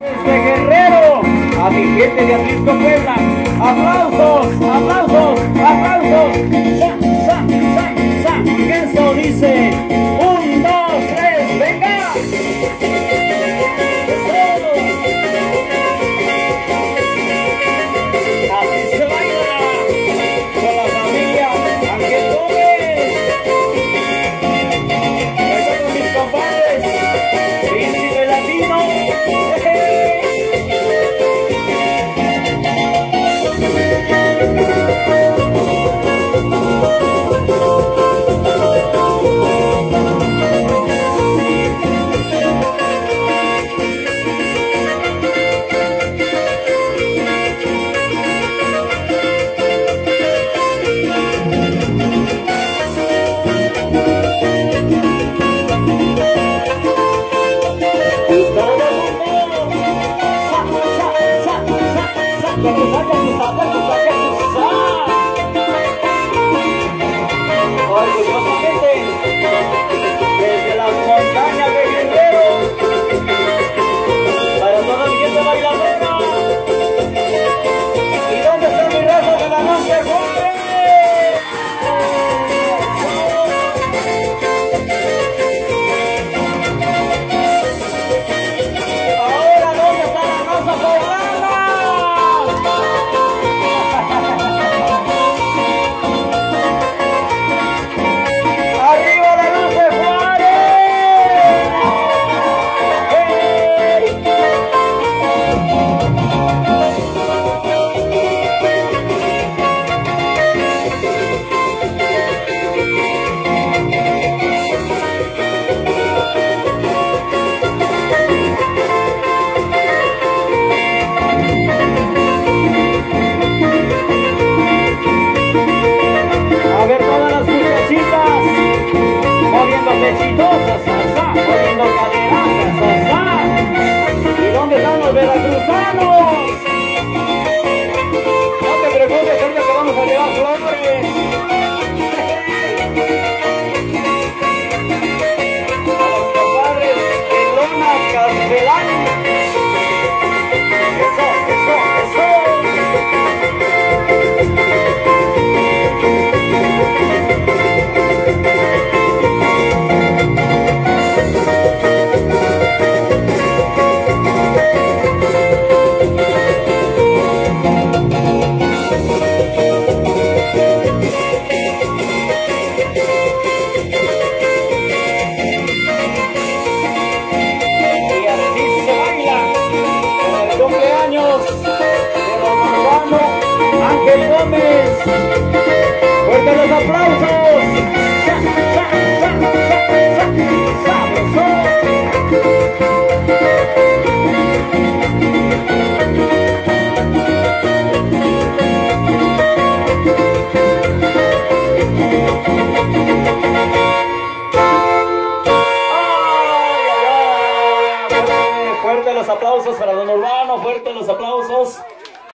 Desde Guerrero, a mi gente de Atlisco Puebla, aplausos, aplausos, aplausos. Manu. Y así se baila, con los 12 años, de los hermanos, Ángel Gómez, fuerte los aplausos. Fuerte los aplausos para Don Urbano, fuerte los aplausos.